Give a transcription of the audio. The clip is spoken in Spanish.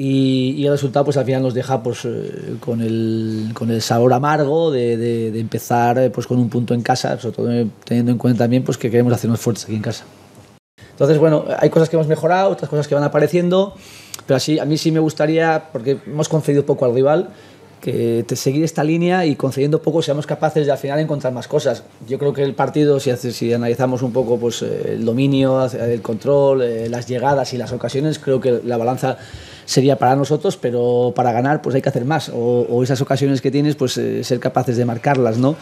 y, el resultado pues al final nos deja pues eh, con el, con el sabor amargo de, de, empezar eh, pues con un punto en casa, sobre todo teniendo en cuenta también pues que queremos hacernos fuertes aquí en casa. Entonces, bueno, hay cosas que hemos mejorado, otras cosas que van apareciendo, pero así, a mí sí me gustaría, porque hemos concedido poco al rival, que te seguir esta línea y concediendo poco seamos capaces de al final encontrar más cosas. Yo creo que el partido, si, si analizamos un poco pues, eh, el dominio, el control, las llegadas y las ocasiones, creo que la balanza sería para nosotros, pero para ganar pues hay que hacer más o, esas ocasiones que tienes pues eh, ser capaces de marcarlas, ¿no?